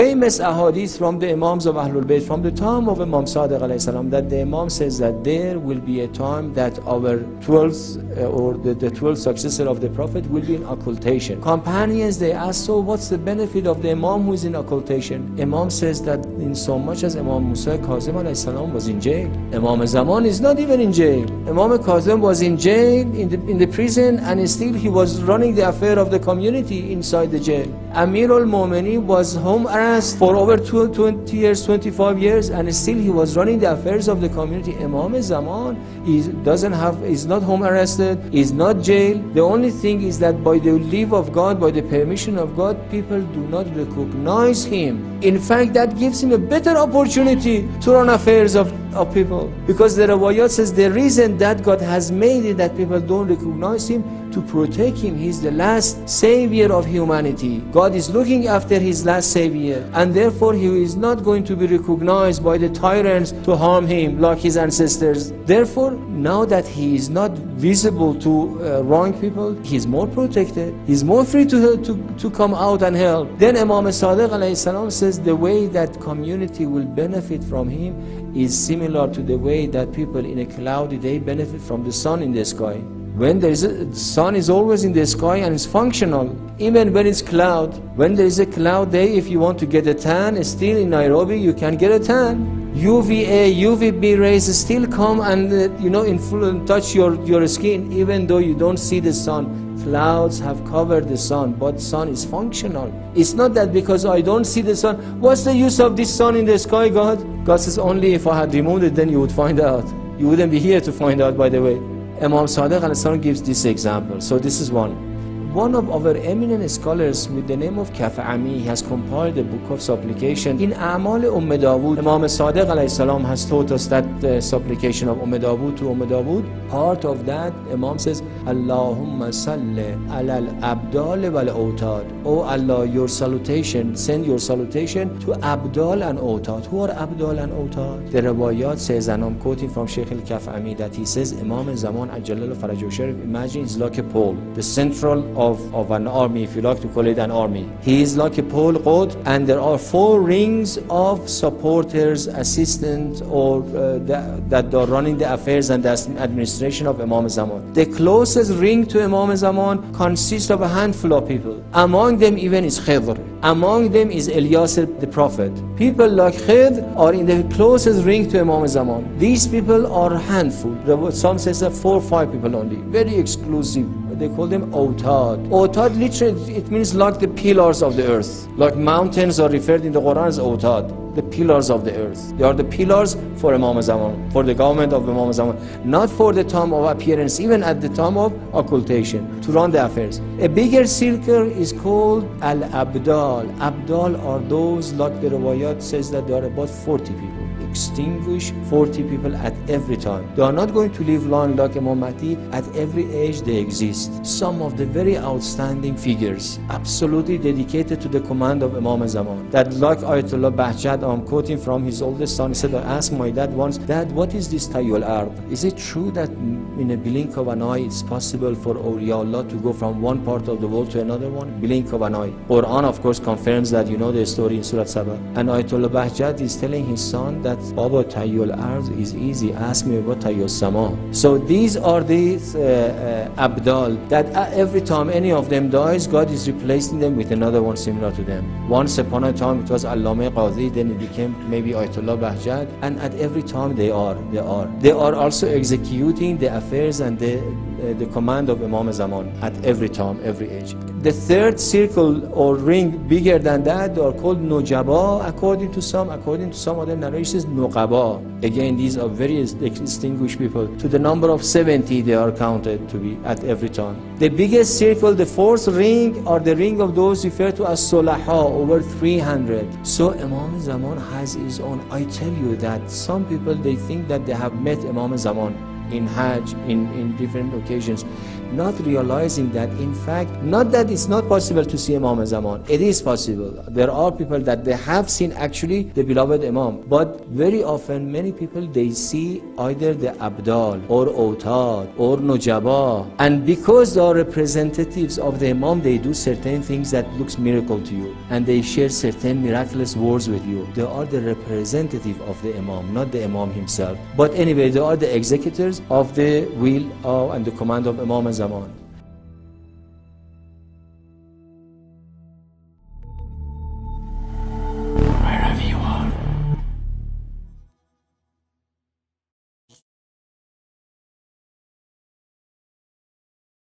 famous ahadith from the Imams of Ahlul Bayt from the time of Imam Sadiq alayhi salam that the Imam says that there will be a time that our 12th uh, or the, the 12th successor of the Prophet will be in occultation. Companions they ask, so what's the benefit of the Imam who is in occultation? Imam says that in so much as Imam Musa Kazim alayhi salam was in jail. Imam Zaman is not even in jail. Imam Kazim was in jail in the, in the prison and still he was running the affair of the community inside the jail. Amir al-Momini was home for over 20 years, 25 years and still he was running the affairs of the community. Imam Zaman he doesn't have, is not home arrested, is not jailed. The only thing is that by the leave of God, by the permission of God, people do not recognize him. In fact, that gives him a better opportunity to run affairs of, of people. Because the Rawayat says the reason that God has made it that people don't recognize him to protect him. He's the last savior of humanity. God is looking after his last savior and therefore he is not going to be recognized by the tyrants to harm him like his ancestors. Therefore, now that he is not visible to uh, wrong people, he is more protected. He's more free to, to, to come out and help. Then Imam Sadiq says the way that community will benefit from him is similar to the way that people in a cloudy day benefit from the sun in the sky. When there is a the sun is always in the sky and it's functional, even when it's cloud. When there is a cloud day, if you want to get a tan, still in Nairobi you can get a tan. UVA, UVB rays still come and uh, you know influence, touch your, your skin even though you don't see the sun. Clouds have covered the sun, but sun is functional. It's not that because I don't see the sun. What's the use of this sun in the sky, God? God says only if I had removed it, then you would find out. You wouldn't be here to find out, by the way. Imam Sadiq al gives this example. So this is one. One of our eminent scholars with the name of Kaf'ami has compiled a book of supplication. In A'mal Umm Dawood, Imam Sadiq alayhi salam has taught us that uh, supplication of Umm Dawood to Umm Dawood. Part of that, Imam says, salli ala al-abdal wal awtad. Oh Allah, your salutation, send your salutation to abdal and awtad. Who are abdal and awtad? The Rawayat says, and I'm quoting from Sheikh al-Kaf'ami, that he says, Imam Zaman Ajalal Faraj Sharif, imagine it's like a pole, the central of, of an army, if you like to call it an army. He is like a pole qud, and there are four rings of supporters, assistants, or uh, the, that are running the affairs and the administration of Imam Zaman. The closest ring to Imam Zaman consists of a handful of people. Among them even is Khidr. Among them is Ilyas the Prophet. People like Khidr are in the closest ring to Imam Zaman. These people are a handful. Some says that four or five people only. Very exclusive they call them otad. Otad literally it means like the pillars of the earth. Like mountains are referred in the Quran as otad, the pillars of the earth. They are the pillars for Imam Zaman, for the government of Imam Zaman, not for the time of appearance, even at the time of occultation, to run the affairs. A bigger circle is called Al-Abdal. Abdal are those, like the Rawayat says that there are about 40 people extinguish 40 people at every time. They are not going to live long like Imam Mahdi. At every age they exist. Some of the very outstanding figures, absolutely dedicated to the command of Imam Zaman. That like Ayatollah Bahjat, I'm quoting from his oldest son, he said, I asked my dad once, Dad, what is this Tayyul Ard? Is it true that in a blink of an eye it's possible for awliyaullah to go from one part of the world to another one? Blink of an eye. Quran of course confirms that, you know the story in Surah Sabah. And Ayatollah Bahjat is telling his son that Baba Tayyul Arz is easy. Ask me about Tayyul Sama. So these are these uh, uh, Abdal that uh, every time any of them dies, God is replacing them with another one similar to them. Once upon a time it was Allame Qadhi, then it became maybe Ayatollah Bahjat, and at every time they are, they are. They are also executing the affairs and the Uh, the command of Imam Zaman at every time, every age. The third circle or ring bigger than that are called Nujaba according to some, according to some other narrations, Nuqaba. Again, these are very distinguished people. To the number of 70 they are counted to be at every time. The biggest circle, the fourth ring, are the ring of those referred to as Solaha, over 300. So Imam Zaman has his own. I tell you that some people, they think that they have met Imam Zaman in Hajj, in, in different occasions. Not realizing that in fact, not that it's not possible to see Imam Zaman. It is possible. There are people that they have seen actually the beloved Imam. But very often, many people they see either the Abdal or Otad or Nujaba. And because they are representatives of the Imam, they do certain things that looks miracle to you. And they share certain miraculous words with you. They are the representative of the Imam, not the Imam himself. But anyway, they are the executors of the will uh, and the command of Imam Zaman. زمان